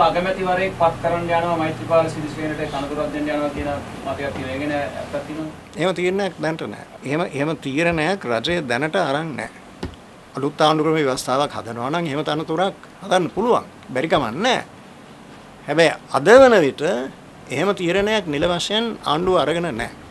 අගමැතිවරයෙක් පත් කරන්න යනවා මෛත්‍රීපාල සිරිසේනට තනතුරක් දෙන්න යනවා කියන මතයක් තියෙනවා. ඒගෙන ඇත්තක් තියෙනවා. එහෙම තීරණයක් දැනට නැහැ. එහෙම එහෙම තීරණයක් රජය දැනට අරන් නැහැ. අලුත් ආණ්ඩුක්‍රම ව්‍යවස්ථාවක් හදනවා නම් එහෙම තනතුරක් හදන්න පුළුවන්. බැරි කමක් නැහැ. හැබැයි අද වන විට එහෙම තීරණයක් නිල වශයෙන් ආණ්ඩුව අරගෙන නැහැ.